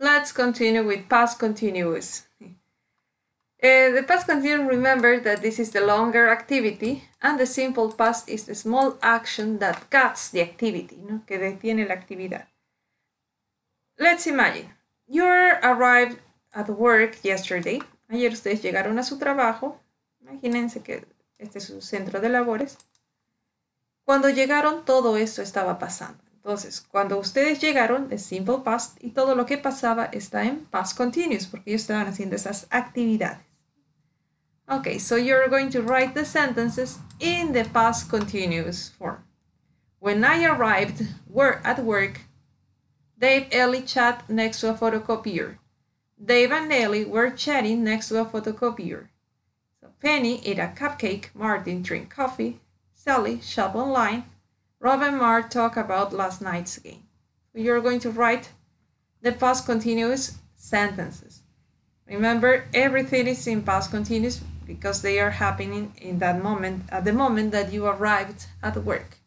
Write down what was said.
Let's continue with past continuous. Uh, the past continuous, remember that this is the longer activity and the simple past is the small action that cuts the activity, ¿no? que detiene la actividad. Let's imagine you arrived at work yesterday. Ayer ustedes llegaron a su trabajo. Imagínense que este es su centro de labores. Cuando llegaron, todo esto estaba pasando. Entonces, cuando ustedes llegaron, es simple past y todo lo que pasaba está en past continuous porque ellos estaban haciendo esas actividades. Okay, so you're going to write the sentences in the past continuous form. When I arrived were at work, Dave Ellie sat next to a photocopier. Dave and Ellie were chatting next to a photocopier. So Penny ate a cupcake, Martin drank coffee, Sally shop online, Rob and Mark talk about last night's game. You're going to write the past continuous sentences. Remember, everything is in past continuous because they are happening in that moment, at the moment that you arrived at work.